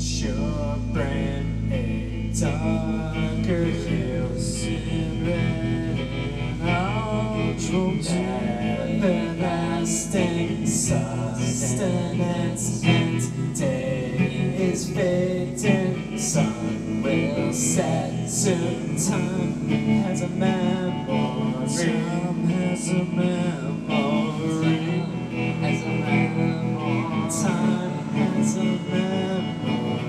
Sjöbränn i Daggerhusen Allt runt även är stängt Sustenance and day is fading Sun will set soon Time has a memory Time has a memory Time has a memory.